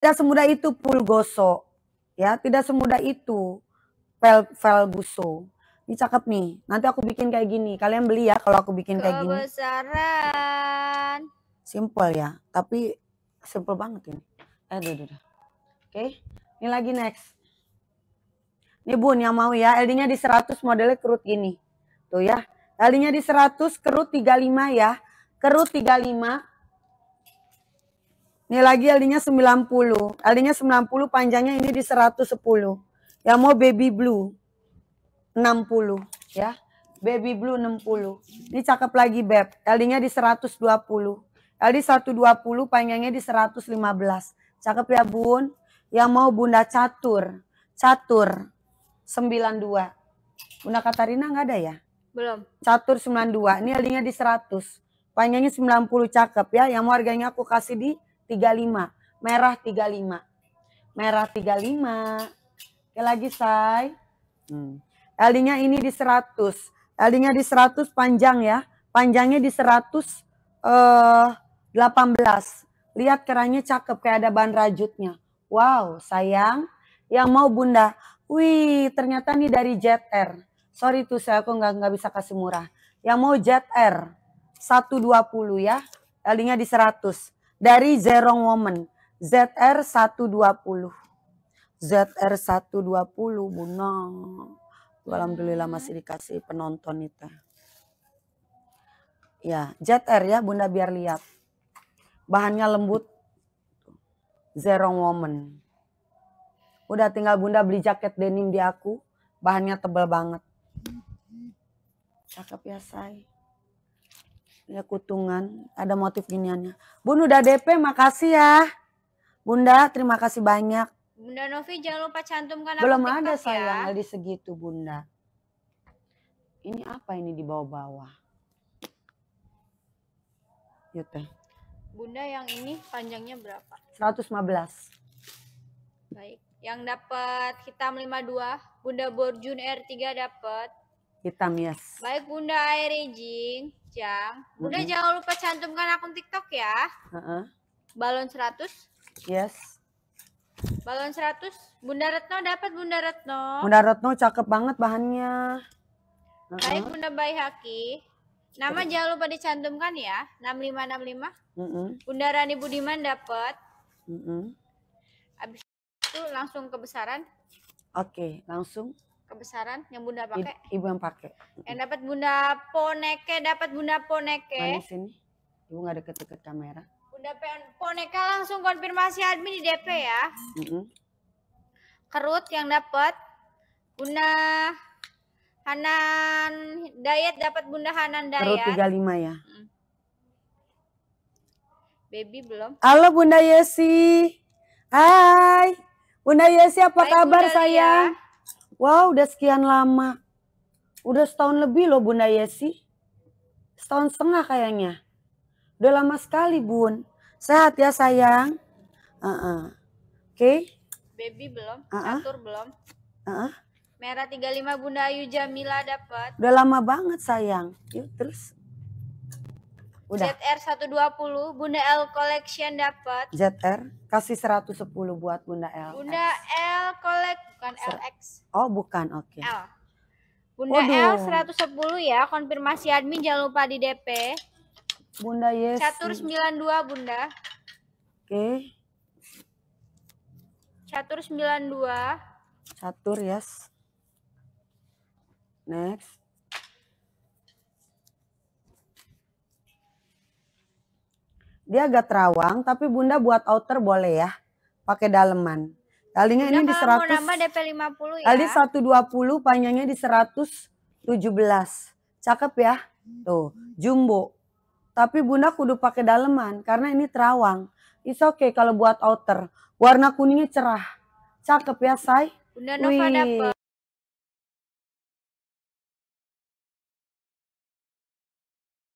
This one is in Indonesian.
Tidak semudah itu pulgoso. Ya, tidak semudah itu pel felguso. Ini cakep nih. Nanti aku bikin kayak gini. Kalian beli ya kalau aku bikin kayak gini. Kebesaran. Simple ya, tapi simple banget ini. Eh, duh, duh. Oke, ini lagi next. Ini bun yang mau ya, LD-nya di 100 modelnya kerut gini. Tuh ya, LD-nya di 100, kerut 35 ya. Kerut 35. Ini lagi LD-nya 90. LD-nya 90, panjangnya ini di 110. Yang mau baby blue 60 ya. Baby blue 60. Ini cakep lagi beb. LD-nya di 120. LD 120 panjangnya di 115. Cakep ya bun. Yang mau bunda catur. Catur 92. Bunda Katarina nggak ada ya? Belum. Catur 92. Ini LD-nya di 100. Panjangnya 90 cakep ya. Yang mau harganya aku kasih di 35. Merah 35. Merah 35. Oke lagi say. Hmm. LD-nya ini di 100. LD-nya di 100 panjang ya. Panjangnya di 100 eh 18. Lihat kerannya cakep kayak ada ban rajutnya. Wow, sayang. Yang mau bunda. Wih, ternyata nih dari Jet Air. Sorry tuh saya aku nggak nggak bisa kasih murah. Yang mau Jet Air 120 ya. LD-nya di 100 dari Zerong Woman. ZR 120. ZR 120 Buna. Alhamdulillah masih dikasih penonton itu. Ya, ZR ya Bunda biar lihat. Bahannya lembut. Zerong Woman. Udah tinggal Bunda beli jaket denim di aku. Bahannya tebal banget. Cakep ya say ya kutungan. Ada motif giniannya. Bun udah DP makasih ya. Bunda terima kasih banyak. Bunda Novi jangan lupa cantumkan belum ada TikTok sayang. Ya. di segitu bunda. Ini apa ini di bawah-bawah? Yuk teh. Bunda yang ini panjangnya berapa? 115 Baik. Yang dapat hitam 52, Bunda Borjun R3 dapat. Hitam yes Baik Bunda Airejing, Jang. Bunda Mm-mm. jangan lupa cantumkan akun TikTok ya. Heeh. Balon 100, yes balon 100. Bunda Retno dapat Bunda Retno. bunda Retno cakep banget bahannya Baik Heeh. Bunda Baihaki. Nama jangan lupa dicantumkan ya. 6565. Mm-mm. Bunda Rani Budiman dapat. Mm-mm. Habis itu langsung kebesaran. oke langsung Kebesaran yang Bunda pakai. ibu yang pakai Yang dapat Bunda Poneke, dapat Bunda Poneke. sini ibu nggak deket-deket kamera Bunda Poneke langsung konfirmasi admin di DP ya. Mm-mm. Kerut yang dapat Bunda Hanan Dayat dapat Bunda Hanan Dayat. 35 ya Baby belum. Halo Bunda Yesi. Hai. Bunda Yesi apa Baik, kabar Bunda sayang? Lia. Wow, udah sekian lama. Udah setahun lebih loh Bunda Yesi. Setahun setengah kayaknya. Udah lama sekali Bun. Sehat ya sayang? Uh-uh. Oke. Baby belum. Ah, ah. Catur belum. Uh-uh. Merah 35 Bunda Ayu Jamila dapat. Udah lama banget sayang. Yuk terus. Udah. ZR 120 Bunda L Collection dapat. ZR kasih 110 buat Bunda L. Bunda L Collect bukan Ser- LX. Oh bukan, oke. L. Bunda Waduh. L 110 ya, konfirmasi admin jangan lupa di DP. Bunda Yesi. Catur 92 Bunda. Oke. Catur 92. Catur yes. Next. Dia agak terawang, tapi bunda buat outer boleh ya. Pakai daleman. Talinya ini di kalau mau 100. nambah DP 50 ya. Tadi 120, panjangnya di 117. Cakep ya. Tuh, jumbo. Tapi bunda kudu pakai daleman karena ini terawang. It's okay kalau buat outer. Warna kuningnya cerah. Cakep ya, say. Bunda Nova dapat.